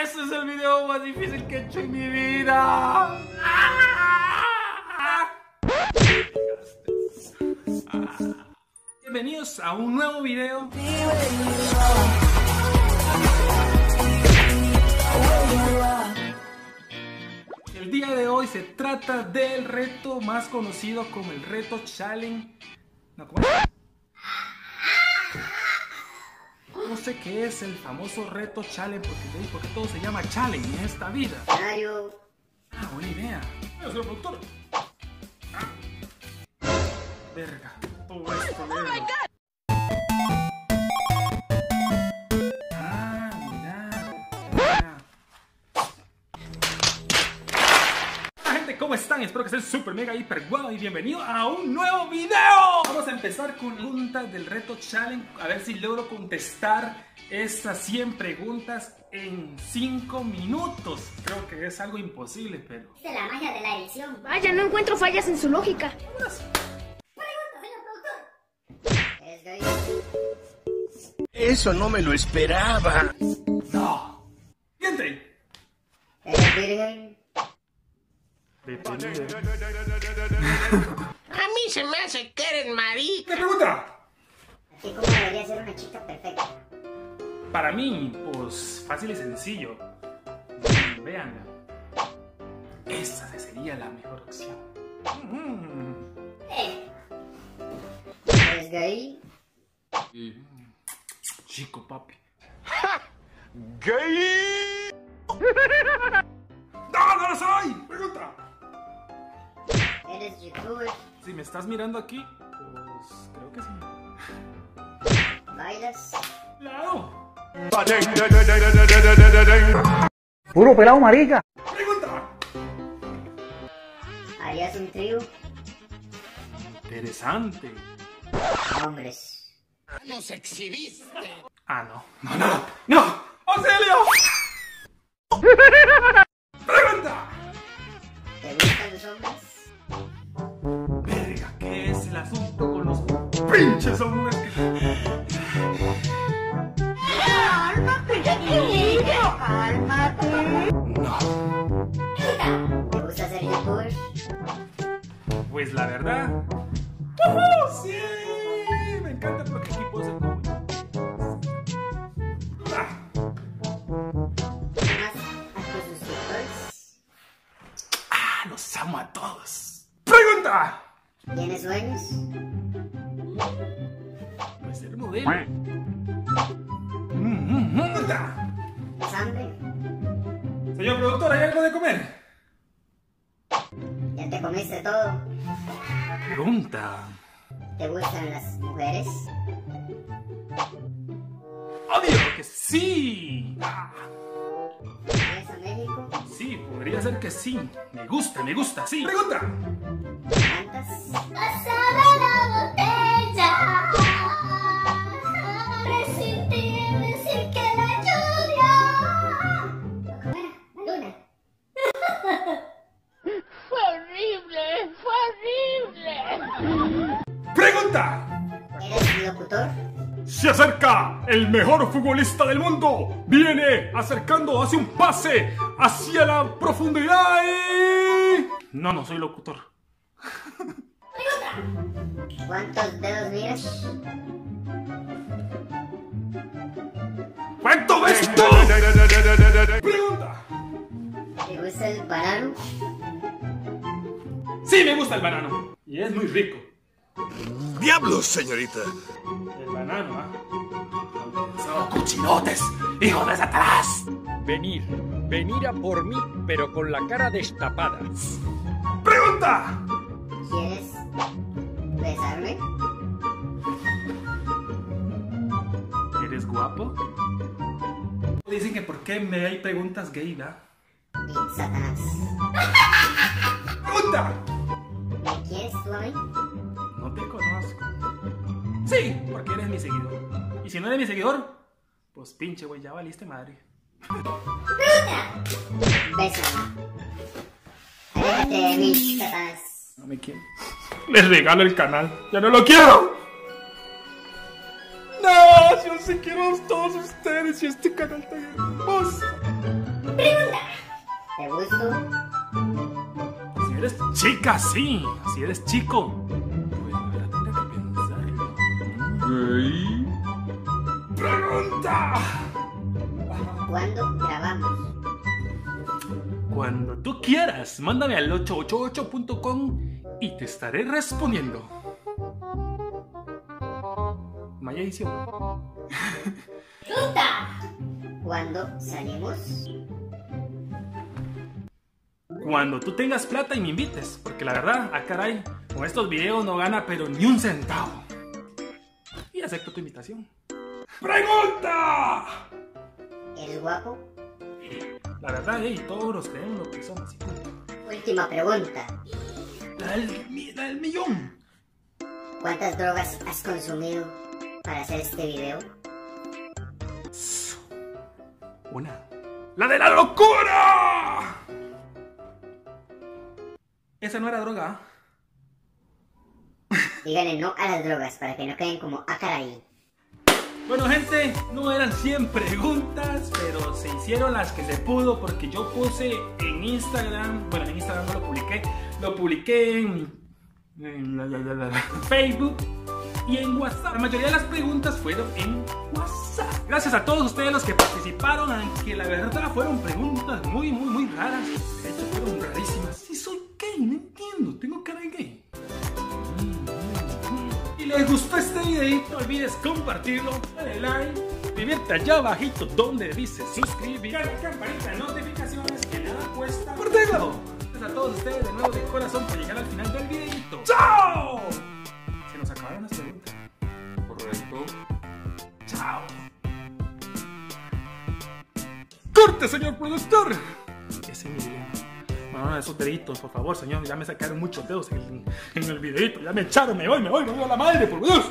Este es el video más difícil que he hecho en mi vida. Bienvenidos a un nuevo video. El día de hoy se trata del reto más conocido como el reto challenge. No, ¿cómo es? No sé qué es el famoso reto challenge porque, porque todo se llama challenge en esta vida. Mario, Ah, buena idea. Yo soy el productor. Ah. Verga. Todo esto, verga. Ah, están? Espero que estén super mega hiper guau y bienvenido a un nuevo video. Vamos a empezar con preguntas del reto challenge. A ver si logro contestar estas 100 preguntas en 5 minutos. Creo que es algo imposible, pero... es la magia de la edición. Vaya, no encuentro fallas en su lógica. Es gay. Eso no me lo esperaba. ¡No! A mí se me hace que eres marica. ¿Qué pregunta? Así como debería ser una chica perfecta. Para mí, pues fácil y sencillo. Vean. Esa sería la mejor opción. Eh. ¿Es gay? Chico, papi. ¡Gay! ¡No, no lo soy! ¡Pregunta! ¿Eres youtuber? Si me estás mirando aquí, pues creo que sí. ¿Bailas? ¡Claro! Puro pelado marica. ¡Pregunta! ¿Harías un trío? Interesante. Hombres. Nos exhibiste. Ah, no. No, no, no. ¡Auxilio! ¡Pregunta! ¿Te gustan los hombres? Verga, ¿qué es el asunto con los pinches hombres que... No, ¿Te gusta ser youtuber? pues la verdad... ¡Woohoo! ¡Sí! Me encanta porque aquí puedo ser como. Ah, ah, los amo a todos. ¡Pregunta! ¿Tienes sueños? Pues ser modelo. Mm, mm, mm. ¿Tienes hambre? Señor productor, ¿hay algo de comer? ¿Ya te comiste todo? Pregunta. ¿Te gustan las mujeres? Obvio que sí. Podría ser que sí. Me gusta, me gusta, sí. Pregunta. Pasada El mejor futbolista del mundo. Viene acercando, hace un pase hacia la profundidad y... No, no soy locutor. ¿Cuántos dedos miras? ¿Cuánto ves tú? Pregunta. ¿Te gusta el banano? Sí, me gusta el banano. Y es muy rico. ¡Diablos, señorita! El banano, ¿ah? Cuchinotes, hijos de Satanás. Venir, venir a por mí, pero con la cara destapada. Pregunta. ¿Quieres besarme? ¿Eres guapo? Dicen que por qué me hay preguntas gay, ¿verdad? Satanás. Pregunta. ¿Me quieres tú a mí? No te conozco. Sí, porque eres mi seguidor. Y si no eres mi seguidor, pues pinche, güey, ya valiste madre. Beso. No me quiero. Les regalo el canal. ¡Ya no lo quiero! ¡No! Yo sí quiero a todos ustedes y este canal tan hermoso. Pregunta. ¿Te gusto? Si eres chica, sí. Si eres chico, pues ahora tendré que pensar. ¿Gay? Pregunta. ¿Cuándo grabamos? Cuando tú quieras, mándame al 888.com y te estaré respondiendo. Maya edición. ¿Cuándo salimos? Cuando tú tengas plata y me invites, porque la verdad, ah caray, con estos videos no gana pero ni un centavo. Y acepto tu invitación. ¡Pregunta! ¿Eres guapo? La verdad, hey, todos los creemos lo que somos. Última pregunta. La del, mi- la del millón. ¿Cuántas drogas has consumido para hacer este video? Una. ¡La de la locura! Esa no era droga. ¿ah? Díganle no a las drogas para que no queden como a caray. Bueno, gente, no eran 100 preguntas, pero se hicieron las que se pudo porque yo puse en Instagram, bueno, en Instagram no lo publiqué, lo publiqué en, Facebook y en WhatsApp. La mayoría de las preguntas fueron en WhatsApp. Gracias a todos ustedes los que participaron, aunque la verdad fueron preguntas muy, muy, muy raras. De hecho, fueron rarísimas. Si soy gay, no entiendo, tengo. Y les gustó este videito, no olvides compartirlo, dale like, suscribirte allá abajito donde dice suscribir, a la campanita de notificaciones que nada cuesta por. Gracias a todos ustedes de nuevo de corazón por llegar al final del videito. ¡Chao! Se nos acabaron las preguntas. Correcto. ¡Chao! ¡Corte, señor productor! Ese es mi video. No, no, esos deditos, por favor, señor. Ya me sacaron muchos dedos en en el videito. Ya me echaron, me voy, me voy, me voy a la madre, por Dios.